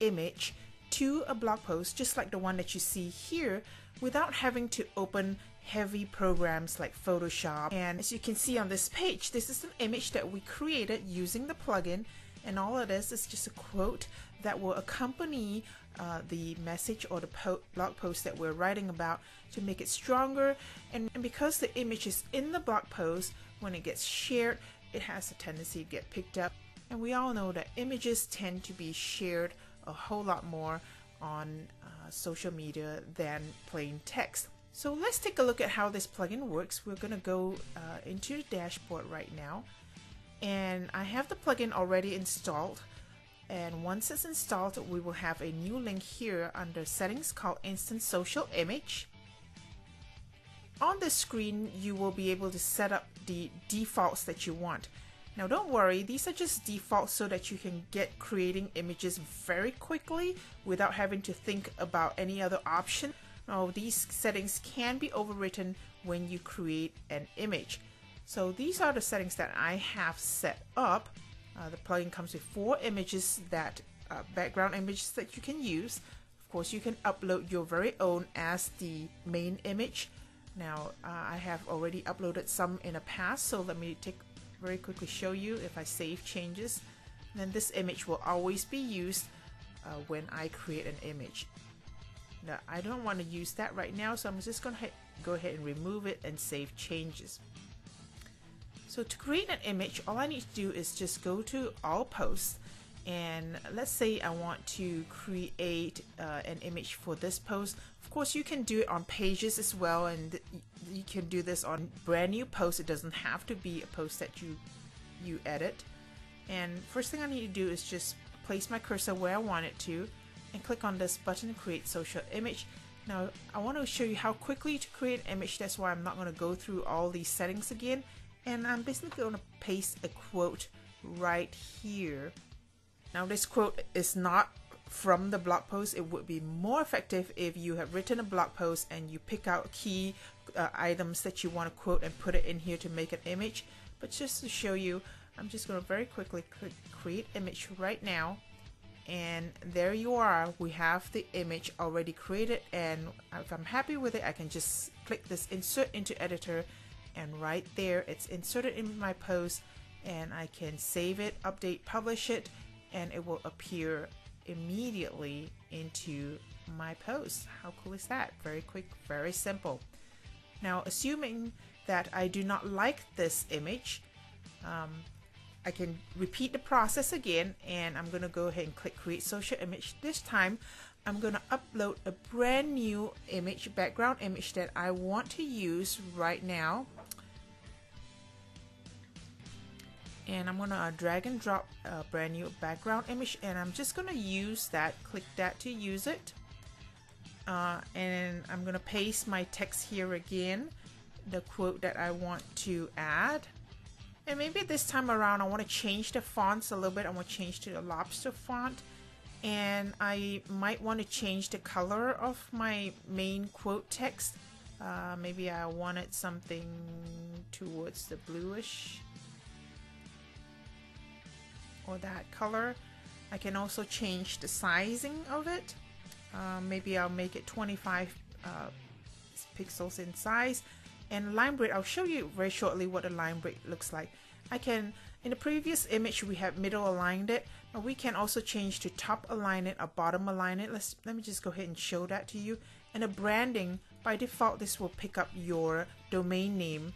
image to a blog post just like the one that you see here without having to open heavy programs like Photoshop. And as you can see on this page, this is an image that we created using the plugin. And all of this is just a quote that will accompany uh, the message or the po blog post that we're writing about to make it stronger. And, and because the image is in the blog post when it gets shared it has a tendency to get picked up. And we all know that images tend to be shared a whole lot more on uh, social media than plain text. So let's take a look at how this plugin works. We're going to go uh, into the dashboard right now. And I have the plugin already installed. And once it's installed, we will have a new link here under settings called Instant Social Image. On the screen, you will be able to set up the defaults that you want. Now don't worry, these are just defaults so that you can get creating images very quickly without having to think about any other option. Now these settings can be overwritten when you create an image. So these are the settings that I have set up. Uh, the plugin comes with four images that uh, background images that you can use. Of course, you can upload your very own as the main image. Now, uh, I have already uploaded some in the past, so let me take very quickly show you if I save changes. Then this image will always be used uh, when I create an image. Now I don't want to use that right now so I'm just going to go ahead and remove it and save changes. So to create an image all I need to do is just go to all posts and let's say I want to create uh, an image for this post course you can do it on pages as well and you can do this on brand new posts. It doesn't have to be a post that you you edit. And first thing I need to do is just place my cursor where I want it to and click on this button create social image. Now I want to show you how quickly to create an image. That's why I'm not going to go through all these settings again. And I'm basically going to paste a quote right here. Now this quote is not from the blog post. It would be more effective if you have written a blog post and you pick out key uh, items that you want to quote and put it in here to make an image. But just to show you, I'm just going to very quickly create image right now. And there you are. We have the image already created. And if I'm happy with it, I can just click this insert into editor and right there it's inserted in my post and I can save it, update, publish it, and it will appear immediately into my post. How cool is that? Very quick, very simple. Now, assuming that I do not like this image, um, I can repeat the process again and I'm going to go ahead and click create social image. This time I'm going to upload a brand new image, background image that I want to use right now. And I'm gonna uh, drag and drop a brand new background image and I'm just gonna use that click that to use it. Uh, and I'm gonna paste my text here again the quote that I want to add. And maybe this time around I want to change the fonts a little bit. I want to change to the lobster font. And I might want to change the color of my main quote text. Uh, maybe I wanted something towards the bluish or that color. I can also change the sizing of it. Uh, maybe I'll make it 25 uh, pixels in size. And line break, I'll show you very shortly what a line break looks like. I can, in the previous image, we have middle aligned it. But we can also change to top align it or bottom align it. Let's Let me just go ahead and show that to you. And the branding, by default, this will pick up your domain name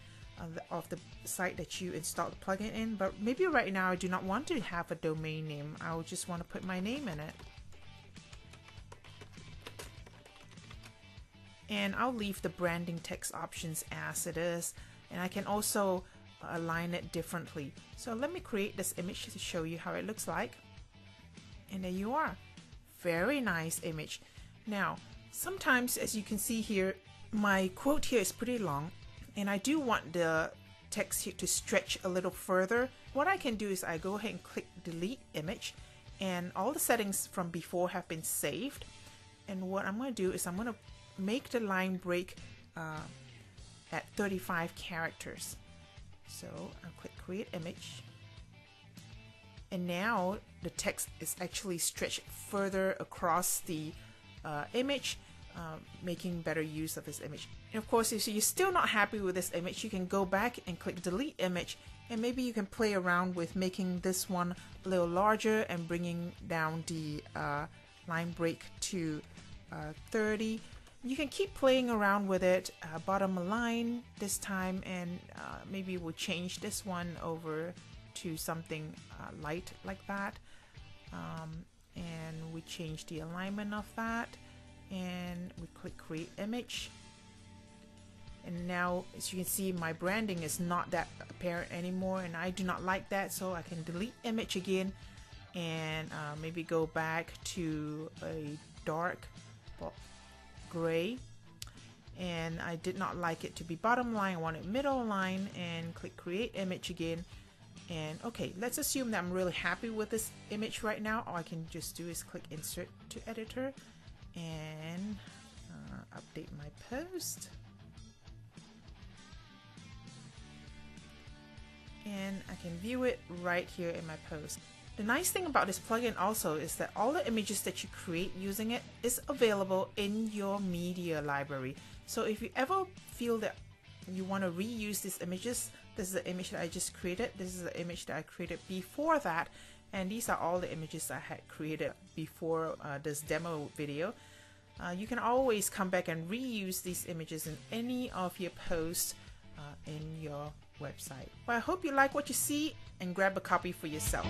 of the site that you install the plugin in but maybe right now I do not want to have a domain name. I will just want to put my name in it. And I'll leave the branding text options as it is and I can also align it differently. So let me create this image to show you how it looks like. And there you are. Very nice image. Now sometimes as you can see here my quote here is pretty long and I do want the text here to stretch a little further, what I can do is I go ahead and click delete image and all the settings from before have been saved. And what I'm going to do is I'm going to make the line break uh, at 35 characters. So I'll click create image and now the text is actually stretched further across the uh, image uh, making better use of this image. And of course if you're still not happy with this image you can go back and click delete image and maybe you can play around with making this one a little larger and bringing down the uh, line break to uh, 30 you can keep playing around with it uh, bottom line this time and uh, maybe we'll change this one over to something uh, light like that. Um, and we change the alignment of that and we click create image. And now as you can see my branding is not that apparent anymore and I do not like that so I can delete image again and uh, maybe go back to a dark gray. And I did not like it to be bottom line I wanted middle line and click create image again. And okay let's assume that I'm really happy with this image right now. All I can just do is click insert to editor and uh, update my post and I can view it right here in my post. The nice thing about this plugin also is that all the images that you create using it is available in your media library. So if you ever feel that you want to reuse these images, this is the image that I just created, this is the image that I created before that, and these are all the images I had created before uh, this demo video. Uh, you can always come back and reuse these images in any of your posts uh, in your website. Well, I hope you like what you see and grab a copy for yourself.